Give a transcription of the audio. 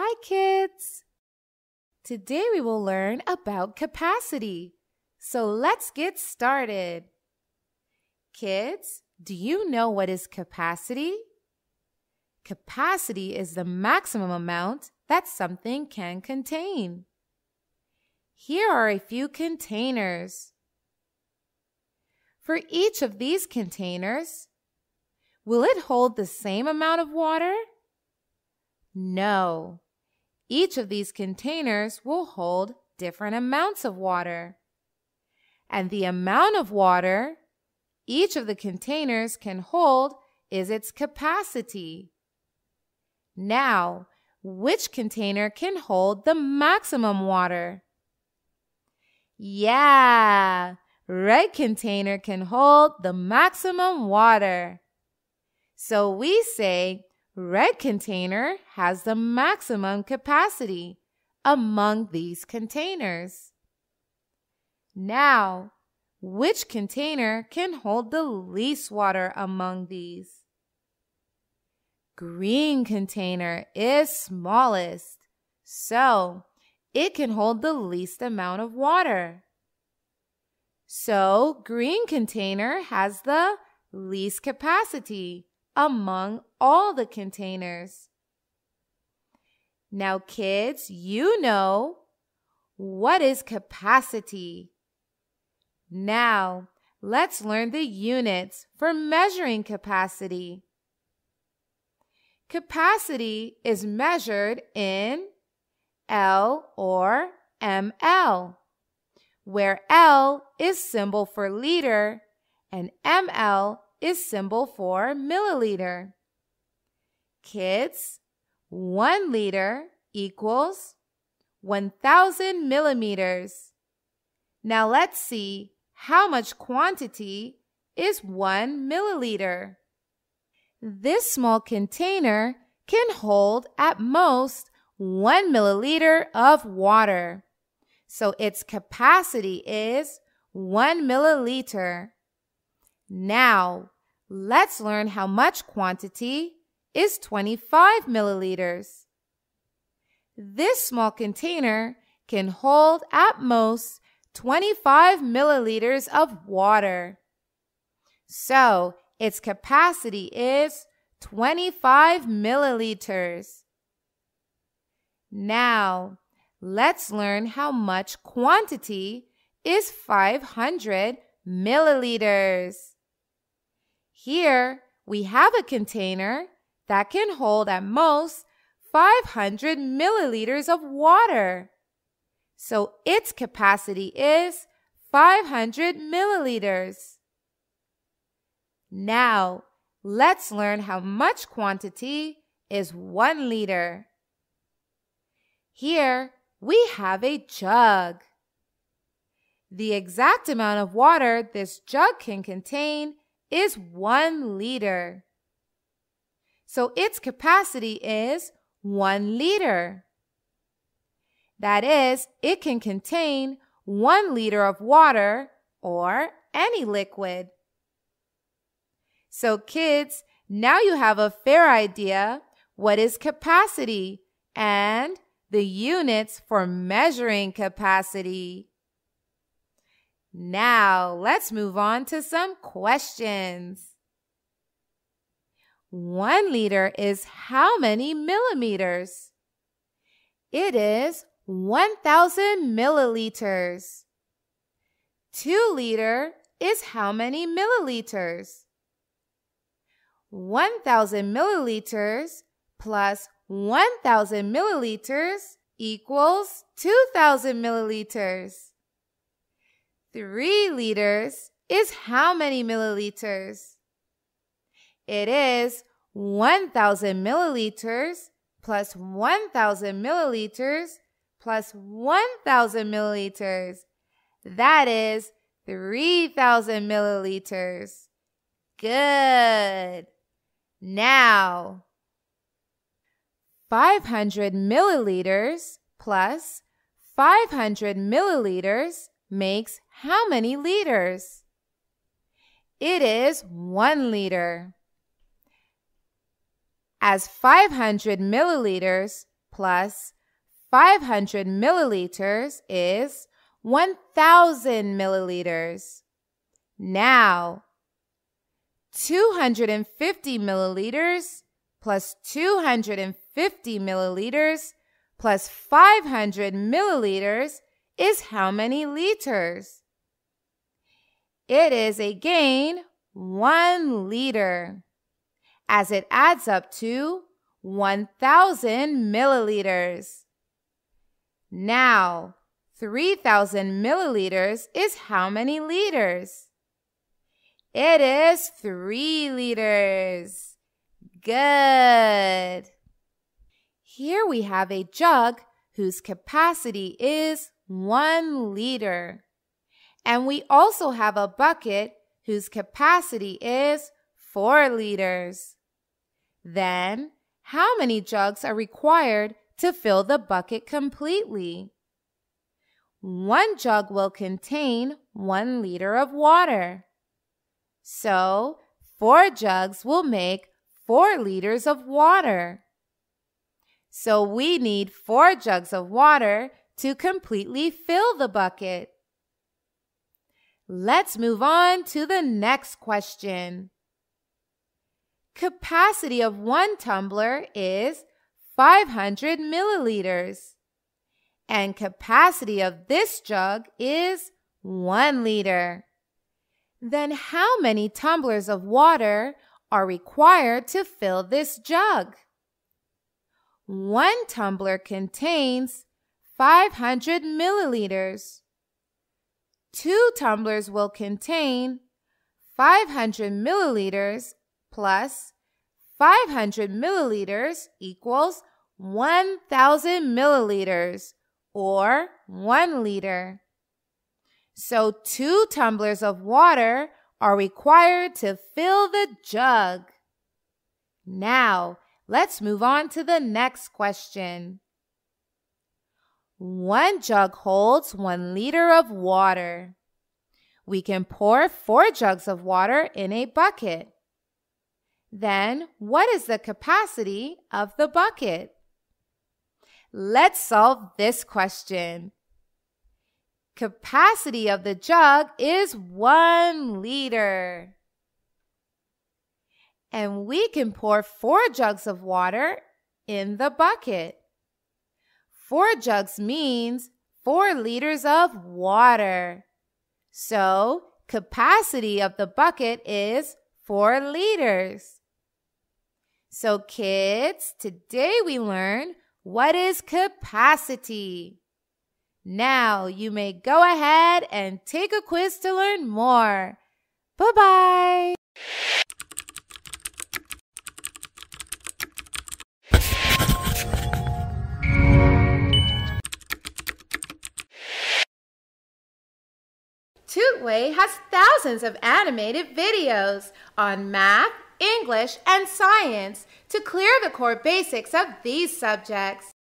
Hi, kids! Today we will learn about capacity. So let's get started. Kids, do you know what is capacity? Capacity is the maximum amount that something can contain. Here are a few containers. For each of these containers, will it hold the same amount of water? No. Each of these containers will hold different amounts of water. And the amount of water each of the containers can hold is its capacity. Now, which container can hold the maximum water? Yeah, red container can hold the maximum water. So we say red container has the maximum capacity among these containers. Now, which container can hold the least water among these? Green container is smallest, so it can hold the least amount of water. So, green container has the least capacity among all the containers. Now, kids, you know what is capacity. Now, let's learn the units for measuring capacity. Capacity is measured in L or ml, where L is symbol for liter and ml is symbol for milliliter. Kids, one liter equals 1000 milliliters. Now let's see how much quantity is one milliliter. This small container can hold at most one milliliter of water. So its capacity is one milliliter. Now, let's learn how much quantity is 25 milliliters. This small container can hold at most 25 milliliters of water. So its capacity is 25 milliliters. Now, let's learn how much quantity is 500 milliliters. Here, we have a container that can hold at most 500 milliliters of water. So its capacity is 500 milliliters. Now, let's learn how much quantity is one liter. Here, we have a jug. The exact amount of water this jug can contain is one liter. So its capacity is one liter. That is, it can contain one liter of water or any liquid. So, kids, now you have a fair idea what is capacity and the units for measuring capacity. Now, let's move on to some questions. One liter is how many milliliters? It is 1000 milliliters. Two liter is how many milliliters? 1000 milliliters plus 1000 milliliters equals 2000 milliliters. Three liters is how many milliliters? It is 1000 milliliters plus 1000 milliliters plus 1000 milliliters. That is 3000 milliliters. Good. Now, 500 milliliters plus 500 milliliters makes how many liters? It is one liter. As 500 milliliters plus 500 milliliters is 1,000 milliliters. Now, 250 milliliters plus 250 milliliters plus 500 milliliters is how many liters? It is again one liter, as it adds up to 1,000 milliliters. Now, 3,000 milliliters is how many liters? It is 3 liters. Good. Here we have a jug whose capacity is 1 liter. And we also have a bucket whose capacity is 4 liters. Then, how many jugs are required to fill the bucket completely? One jug will contain 1 liter of water. So, four jugs will make 4 liters of water. So we need 4 jugs of water to completely fill the bucket. Let's move on to the next question. Capacity of one tumbler is 500 milliliters. And capacity of this jug is 1 liter. Then how many tumblers of water are required to fill this jug? One tumbler contains 500 milliliters. Two tumblers will contain 500 milliliters plus 500 milliliters equals 1,000 milliliters or 1 liter. So two tumblers of water are required to fill the jug. Now, let's move on to the next question. One jug holds one liter of water. We can pour four jugs of water in a bucket. Then, what is the capacity of the bucket? Let's solve this question. Capacity of the jug is one liter. And we can pour four jugs of water in the bucket. Four jugs means four liters of water. So, capacity of the bucket is four liters. So, kids, today we learn what is capacity. Now you may go ahead and take a quiz to learn more. Bye bye. Tutway has thousands of animated videos on math, English, and science to clear the core basics of these subjects.